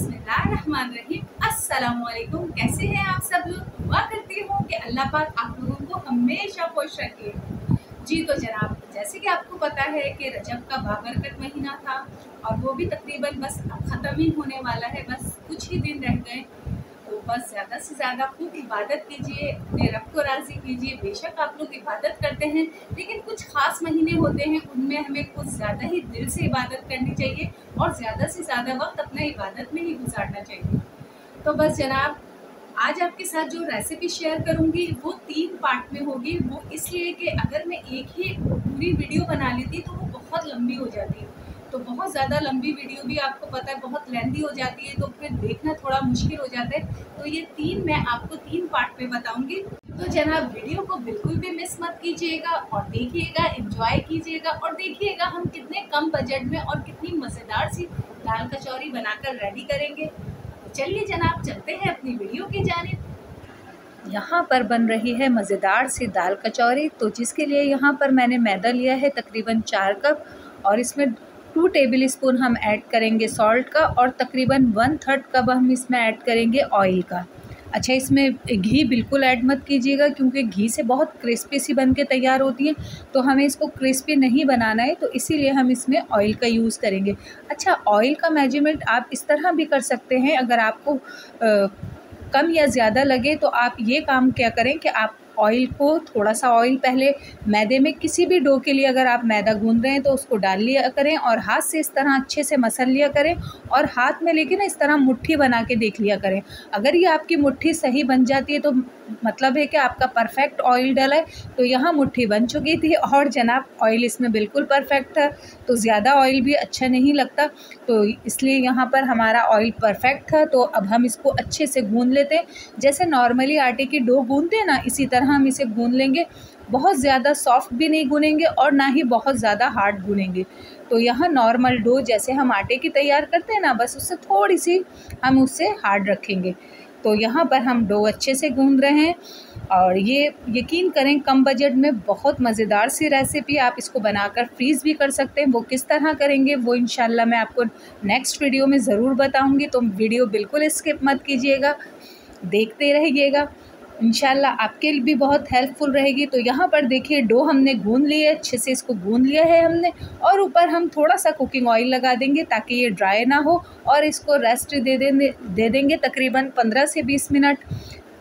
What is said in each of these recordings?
बिस्मिल्लाहिर्रहमानिर्रहीम। कैसे हैं आप सब लोग? दुआ करती हूँ कि अल्लाह पाक आप लोगों को हमेशा खुश रखे। जी तो जनाब, जैसे कि आपको पता है कि रजब का बाबरकत महीना था और वो भी तकरीबन बस ख़त्म ही होने वाला है। बस कुछ ही दिन रह गए। बस ज़्यादा से ज़्यादा खूब इबादत कीजिए, अपने रब को राज़ी कीजिए, बेशक आप लोग इबादत करते हैं, लेकिन कुछ ख़ास महीने होते हैं, उनमें हमें कुछ ज़्यादा ही दिल से इबादत करनी चाहिए और ज़्यादा से ज़्यादा वक्त अपना इबादत में ही गुजारना चाहिए। तो बस जनाब, आज आपके साथ जो रेसिपी शेयर करूँगी, वो तीन पार्ट में होगी। वो इसलिए कि अगर मैं एक ही पूरी वीडियो बना लेती तो वो बहुत लंबी हो जाती। है तो बहुत ज़्यादा लंबी वीडियो भी आपको पता है, बहुत लेंदी हो जाती है तो फिर देखना थोड़ा मुश्किल हो जाता है। तो ये तीन मैं आपको तीन पार्ट में बताऊँगी। तो जनाब, वीडियो को बिल्कुल भी मिस मत कीजिएगा और देखिएगा इंजॉय कीजिएगा और देखिएगा हम कितने कम बजट में और कितनी मज़ेदार सी दाल कचौरी बनाकर रेडी करेंगे। तो चलिए जनाब, चलते हैं अपनी वीडियो की जाने यहाँ पर बन रही है मज़ेदार सी दाल कचौरी। तो जिसके लिए यहाँ पर मैंने मैदा लिया है तकरीबन चार कप और इसमें टू टेबल स्पून हम ऐड करेंगे सॉल्ट का और तकरीबन वन थर्ड कप हम इसमें ऐड करेंगे ऑयल का। अच्छा इसमें घी बिल्कुल ऐड मत कीजिएगा क्योंकि घी से बहुत क्रिस्पी सी बन के तैयार होती है तो हमें इसको क्रिस्पी नहीं बनाना है तो इसीलिए हम इसमें ऑयल का यूज़ करेंगे। अच्छा ऑयल का मेज़रमेंट आप इस तरह भी कर सकते हैं अगर आपको आ, कम या ज़्यादा लगे तो आप ये काम क्या करें कि आप ऑयल को थोड़ा सा ऑयल पहले मैदे में किसी भी डो के लिए अगर आप मैदा गूंद रहे हैं तो उसको डाल लिया करें और हाथ से इस तरह अच्छे से मसल लिया करें और हाथ में लेके ना इस तरह मुट्ठी बना के देख लिया करें। अगर ये आपकी मुट्ठी सही बन जाती है तो मतलब है कि आपका परफेक्ट ऑयल डला है तो यहाँ मुट्ठी बन चुकी थी और जनाब ऑयल इसमें बिल्कुल परफेक्ट था तो ज़्यादा ऑयल भी अच्छा नहीं लगता तो इसलिए यहाँ पर हमारा ऑयल परफेक्ट था तो अब हम इसको अच्छे से गूँध लेते हैं। जैसे नॉर्मली आटे की डो गूँधते हैं ना, इसी तरह हम इसे गूँध लेंगे। बहुत ज़्यादा सॉफ्ट भी नहीं गूनेंगे और ना ही बहुत ज़्यादा हार्ड गूनेंगे तो यहाँ नॉर्मल डो जैसे हम आटे की तैयार करते हैं ना, बस उससे थोड़ी सी हम उससे हार्ड रखेंगे। तो यहाँ पर हम डो अच्छे से गूंद रहे हैं और ये यकीन करें कम बजट में बहुत मज़ेदार सी रेसिपी आप इसको बनाकर फ्रीज़ भी कर सकते हैं। वो किस तरह करेंगे, वो इन मैं आपको नेक्स्ट वीडियो में ज़रूर बताऊँगी। तो वीडियो बिल्कुल स्किप मत कीजिएगा, देखते रहिएगा। इनशाला आपके लिए भी बहुत हेल्पफुल रहेगी। तो यहाँ पर देखिए, डो हमने गूंद लिए, अच्छे से इसको गूंद लिया है हमने। और ऊपर हम थोड़ा सा कुकिंग ऑयल लगा देंगे ताकि ये ड्राई ना हो और इसको रेस्ट दे देंगे दे देंगे तकरीबन पंद्रह से बीस मिनट।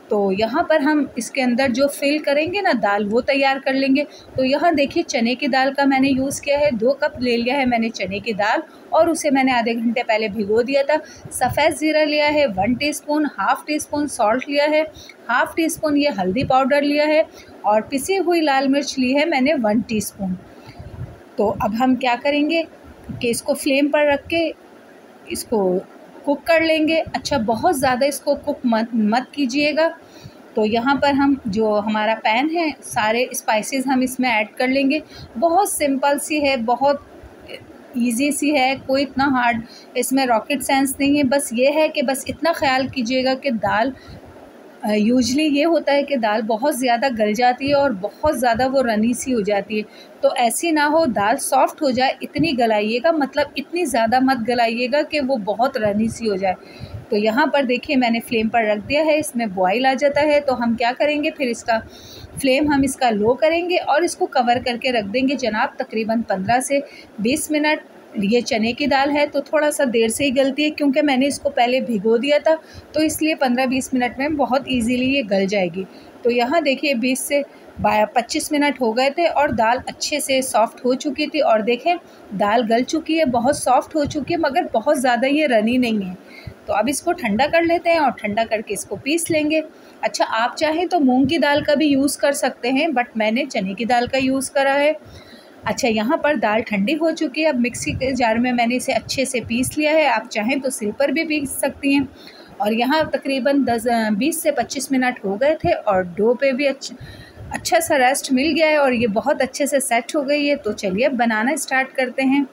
तो यहाँ पर हम इसके अंदर जो फिल करेंगे ना, दाल वो तैयार कर लेंगे। तो यहाँ देखिए, चने की दाल का मैंने यूज़ किया है। दो कप ले लिया है मैंने चने की दाल और उसे मैंने आधे घंटे पहले भिगो दिया था। सफ़ेद ज़ीरा लिया है one teaspoon half tea spoon salt लिया है हाफ़ टी स्पून ये हल्दी पाउडर लिया है और पिसी हुई लाल मिर्च ली है मैंने वन टी तो अब हम क्या करेंगे कि इसको फ्लेम पर रख के इसको कुक कर लेंगे। अच्छा बहुत ज़्यादा इसको कुक मत मत कीजिएगा। तो यहाँ पर हम जो हमारा पैन है, सारे स्पाइसेस हम इसमें ऐड कर लेंगे। बहुत सिंपल सी है, बहुत इजी सी है, कोई इतना हार्ड इसमें रॉकेट साइंस नहीं है। बस ये है कि बस इतना ख्याल कीजिएगा कि दाल यूजली ये होता है कि दाल बहुत ज़्यादा गल जाती है और बहुत ज़्यादा वो रनी सी हो जाती है। तो ऐसी ना हो, दाल सॉफ्ट हो जाए, इतनी गलाइएगा मतलब इतनी ज़्यादा मत गलाइएगा कि वो बहुत रनी सी हो जाए। तो यहाँ पर देखिए, मैंने फ्लेम पर रख दिया है, इसमें बॉयल आ जाता है। तो हम क्या करेंगे, फिर इसका फ्लेम हम इसका लो करेंगे और इसको कवर करके रख देंगे जनाब तकरीबन पंद्रह से बीस मिनट। ये चने की दाल है तो थोड़ा सा देर से ही गलती है, क्योंकि मैंने इसको पहले भिगो दिया था तो इसलिए पंद्रह बीस मिनट में बहुत इजीली ये गल जाएगी। तो यहाँ देखिए, बीस से पच्चीस मिनट हो गए थे और दाल अच्छे से सॉफ़्ट हो चुकी थी और देखें, दाल गल चुकी है, बहुत सॉफ़्ट हो चुकी है, मगर बहुत ज़्यादा ये रनी नहीं है। तो अब इसको ठंडा कर लेते हैं और ठंडा करके इसको पीस लेंगे। अच्छा आप चाहें तो मूंग की दाल का भी यूज़ कर सकते हैं बट मैंने चने की दाल का यूज़ करा है। अच्छा यहाँ पर दाल ठंडी हो चुकी है। अब मिक्सी के जार में मैंने इसे अच्छे से पीस लिया है। आप चाहें तो सिल पर भी पीस सकती हैं। और यहाँ तकरीबन दस, बीस से पच्चीस मिनट हो गए थे और डो पे भी अच्छा अच्छा सा रेस्ट मिल गया है और ये बहुत अच्छे से सेट हो गई है। तो चलिए अब बनाना स्टार्ट करते हैं।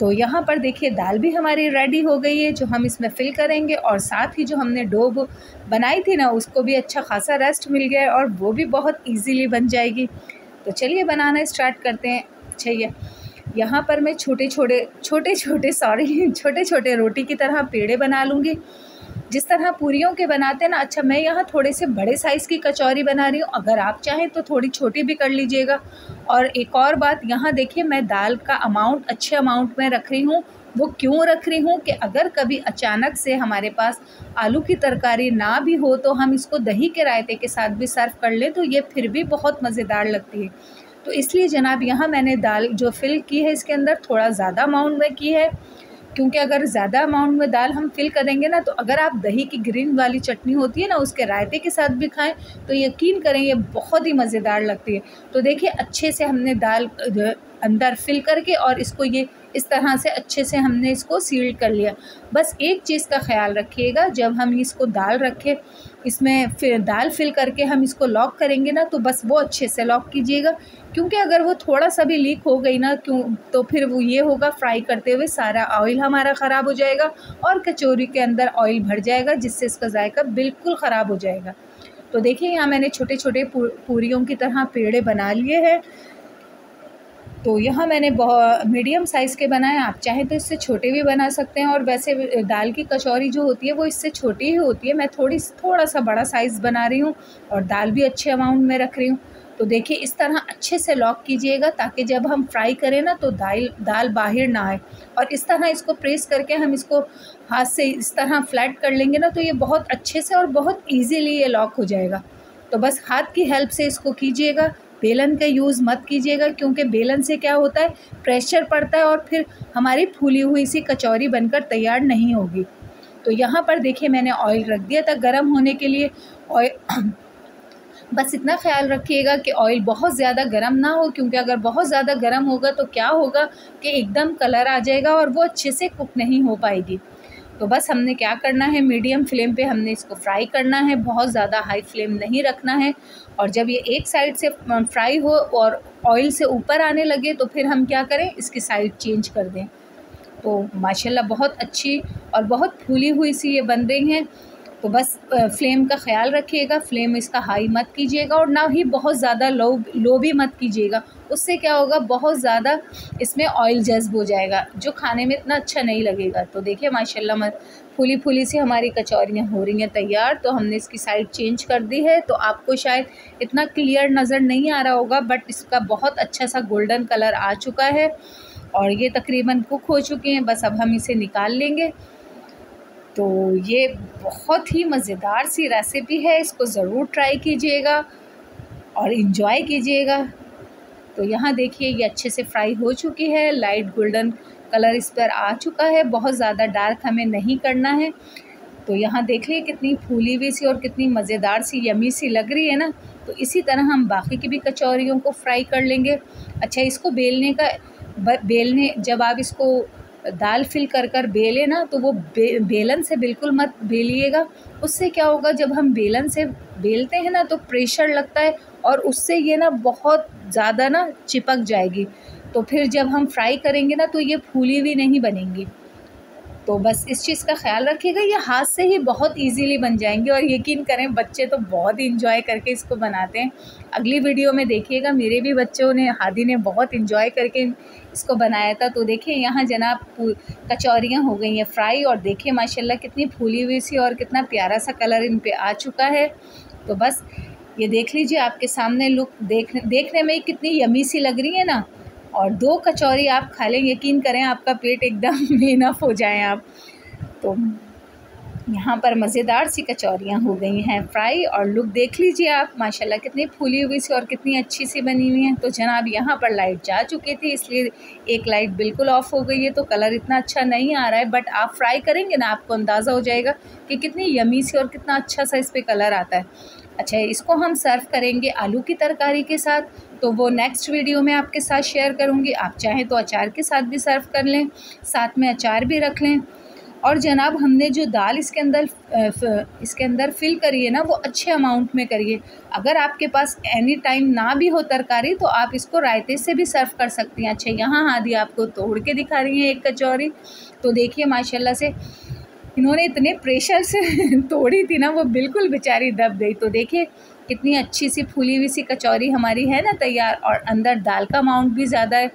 तो यहाँ पर देखिए, दाल भी हमारी रेडी हो गई है, जो हम इसमें फिल करेंगे। और साथ ही जो हमने डो बनाई थी ना, उसको भी अच्छा खासा रेस्ट मिल गया है और वो भी बहुत इजीली बन जाएगी। तो चलिए बनाना स्टार्ट करते हैं। चाहिए ये, यहाँ पर मैं छोटे छोटे छोटे छोटे सॉरी छोटे छोटे रोटी की तरह पेड़े बना लूँगी। जिस तरह पूरियों के बनाते हैं ना अच्छा मैं यहाँ थोड़े से बड़े साइज़ की कचौरी बना रही हूँ। अगर आप चाहें तो थोड़ी छोटी भी कर लीजिएगा। और एक और बात, यहाँ देखिए मैं दाल का अमाउंट अच्छे अमाउंट में रख रही हूँ। वो क्यों रख रही हूँ कि अगर कभी अचानक से हमारे पास आलू की तरकारी ना भी हो तो हम इसको दही के रायते के साथ भी सर्व कर लें तो ये फिर भी बहुत मज़ेदार लगती है। तो इसलिए जनाब यहाँ मैंने दाल जो फिल की है इसके अंदर थोड़ा ज़्यादा अमाउंट में की है, क्योंकि अगर ज़्यादा अमाउंट में दाल हम फिल करेंगे ना तो अगर आप दही की ग्रीन वाली चटनी होती है ना, उसके रायते के साथ भी खाएँ तो यकीन करें ये बहुत ही मज़ेदार लगती है। तो देखिए अच्छे से हमने दाल अंदर फिल करके और इसको ये इस तरह से अच्छे से हमने इसको सील कर लिया। बस एक चीज़ का ख्याल रखिएगा, जब हम इसको दाल रखें, इसमें फिर दाल फिल करके हम इसको लॉक करेंगे ना तो बस वो अच्छे से लॉक कीजिएगा। क्योंकि अगर वो थोड़ा सा भी लीक हो गई ना, क्यों तो फिर वो ये होगा फ्राई करते हुए सारा ऑयल हमारा ख़राब हो जाएगा और कचौरी के अंदर ऑयल भर जाएगा, जिससे इसका जायका बिल्कुल ख़राब हो जाएगा। तो देखिए, यहाँ मैंने छोटे छोटे पूरियों की तरह पेड़े बना लिए हैं। तो यहाँ मैंने मीडियम साइज़ के बनाए, आप चाहें तो इससे छोटे भी बना सकते हैं और वैसे दाल की कचौरी जो होती है वो इससे छोटी ही होती है। मैं थोड़ी थोड़ा सा बड़ा साइज़ बना रही हूँ और दाल भी अच्छे अमाउंट में रख रही हूँ। तो देखिए, इस तरह अच्छे से लॉक कीजिएगा ताकि जब हम फ्राई करें ना तो दाल दाल बाहर ना आए। और इस तरह इसको प्रेस करके हम इसको हाथ से इस तरह फ्लैट कर लेंगे ना तो ये बहुत अच्छे से और बहुत ईजीली ये लॉक हो जाएगा। तो बस हाथ की हेल्प से इसको कीजिएगा। बेलन का यूज़ मत कीजिएगा, क्योंकि बेलन से क्या होता है? प्रेशर पड़ता है और फिर हमारी फूली हुई सी कचौरी बनकर तैयार नहीं होगी। तो यहाँ पर देखिए, मैंने ऑयल रख दिया था गर्म होने के लिए। ऑयल बस इतना ख्याल रखिएगा कि ऑयल बहुत ज़्यादा गर्म ना हो, क्योंकि अगर बहुत ज़्यादा गर्म होगा तो क्या होगा कि एकदम कलर आ जाएगा और वो अच्छे से कुक नहीं हो पाएगी। तो बस हमने क्या करना है मीडियम फ्लेम पे हमने इसको फ्राई करना है, बहुत ज़्यादा हाई फ्लेम नहीं रखना है और जब ये एक साइड से फ्राई हो और ऑयल से ऊपर आने लगे तो फिर हम क्या करें, इसकी साइड चेंज कर दें। तो माशाल्लाह बहुत अच्छी और बहुत फूली हुई सी ये बन रही हैं। तो बस फ्लेम का ख्याल रखिएगा फ्लेम इसका हाई मत कीजिएगा और ना ही बहुत ज़्यादा लो लो भी मत कीजिएगा। उससे क्या होगा, बहुत ज़्यादा इसमें ऑयल जज्ब हो जाएगा, जो खाने में इतना अच्छा नहीं लगेगा। तो देखिए, माशाल्लाह मत फूली फूली सी हमारी कचौरियाँ हो रही हैं तैयार तो हमने इसकी साइड चेंज कर दी है। तो आपको शायद इतना क्लियर नज़र नहीं आ रहा होगा बट इसका बहुत अच्छा सा गोल्डन कलर आ चुका है और ये तकरीबन कुक हो चुके हैं। बस अब हम इसे निकाल लेंगे। तो ये बहुत ही मज़ेदार सी रेसिपी है, इसको ज़रूर ट्राई कीजिएगा और इन्जॉय कीजिएगा। तो यहाँ देखिए, ये अच्छे से फ्राई हो चुकी है लाइट गोल्डन कलर इस पर आ चुका है, बहुत ज़्यादा डार्क हमें नहीं करना है। तो यहाँ देखिए, कितनी फूली हुई सी और कितनी मज़ेदार सी यमी सी लग रही है ना। तो इसी तरह हम बाकी की भी कचौरियों को फ्राई कर लेंगे। अच्छा इसको बेलने का बेलने, जब आप इसको दाल फिल कर कर बेले ना तो वो बे, बेलन से बिल्कुल मत बेलिएगा। उससे क्या होगा जब हम बेलन से बेलते हैं ना तो प्रेशर लगता है और उससे ये ना बहुत ज़्यादा ना चिपक जाएगी। तो फिर जब हम फ्राई करेंगे ना तो ये फूली हुई नहीं बनेंगी। तो बस इस चीज़ का ख्याल रखिएगा, ये हाथ से ही बहुत इजीली बन जाएँगे और यकीन करें, बच्चे तो बहुत इंजॉय करके इसको बनाते हैं। अगली वीडियो में देखिएगा, मेरे भी बच्चों ने, हादी ने बहुत इंजॉय करके इसको बनाया था। तो देखिए, यहाँ जनाब कचौरियाँ हो गई हैं फ्राई और देखिए, माशाल्लाह कितनी फूली हुई सी और कितना प्यारा सा कलर इन पर आ चुका है। तो बस ये देख लीजिए, आपके सामने लुक देख देखने में कितनी यमी सी लग रही है ना। और दो कचौरी आप खा लें, यकीन करें आपका पेट एकदम इनफ हो जाए आप। तो यहाँ पर मज़ेदार सी कचौरियाँ हो गई हैं, फ्राई और लुक देख लीजिए आप। माशाल्लाह कितनी फूली हुई सी और कितनी अच्छी सी बनी हुई हैं। तो जनाब, यहाँ पर लाइट जा चुकी थी, इसलिए एक लाइट बिल्कुल ऑफ़ हो गई है। तो कलर इतना अच्छा नहीं आ रहा है, बट आप फ्राई करेंगे ना, आपको अंदाज़ा हो जाएगा कि कितनी यमी सी और कितना अच्छा सा इस पर कलर आता है। अच्छा इसको हम सर्व करेंगे आलू की तरकारी के साथ। तो वो नेक्स्ट वीडियो में आपके साथ शेयर करूँगी। आप चाहें तो अचार के साथ भी सर्व कर लें, साथ में अचार भी रख लें। और जनाब, हमने जो दाल इसके अंदर इसके अंदर फिल करी है ना, वो अच्छे अमाउंट में करिए अगर आपके पास एनी टाइम ना भी हो तरकारी तो आप इसको रायते से भी सर्व कर सकती हैं। अच्छा यहाँ हादी आपको तोड़ के दिखा रही हैं एक कचौरी। तो देखिए, माशाल्लाह से इन्होंने इतने प्रेशर से तोड़ी थी ना, वो बिल्कुल बेचारी दब गई। तो देखिए, कितनी अच्छी सी फूली हुई सी कचौरी हमारी है ना तैयार, और अंदर दाल का अमाउंट भी ज़्यादा है।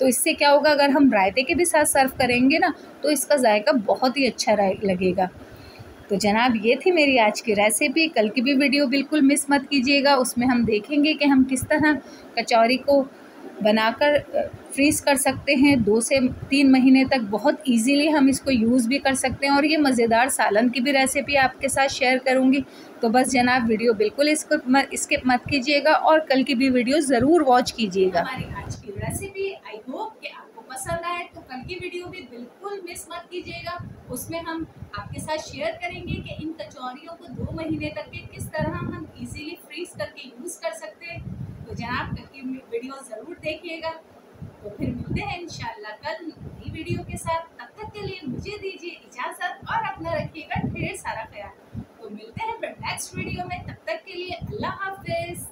तो इससे क्या होगा, अगर हम रायते के भी साथ सर्व करेंगे ना तो इसका जायका बहुत ही अच्छा लगेगा। तो जनाब, ये थी मेरी आज की रेसिपी कल की भी वीडियो बिल्कुल मिस मत कीजिएगा। उसमें हम देखेंगे कि हम किस तरह कचौरी को बनाकर फ्रीज़ कर सकते हैं। दो से तीन महीने तक बहुत इजीली हम इसको यूज़ भी कर सकते हैं और ये मज़ेदार सालन की भी रेसिपी आपके साथ शेयर करूँगी। तो बस जनाब वीडियो बिल्कुल इसको स्किप मत कीजिएगा और कल की भी वीडियो ज़रूर वॉच कीजिएगा। आज की रेसिपी आई होप कि आपको पसंद आए तो कल की वीडियो भी बिल्कुल मिस मत कीजिएगा। उसमें हम आपके साथ शेयर करेंगे कि इन कचौरियों को दो महीने तक के किस तरह हम इजीली फ्रीज करके यूज़ कर सकते हैं। तो जनाब कल की वीडियो ज़रूर देखिएगा। तो फिर मिलते हैं इंशाल्लाह कल नई वीडियो के साथ। तब तक के लिए मुझे दीजिए इजाज़त और अपना रखिएगा ढेर सारा ख्याल। तो मिलते हैं नेक्स्ट वीडियो में। तब तक के लिए अल्लाह हाफिज़।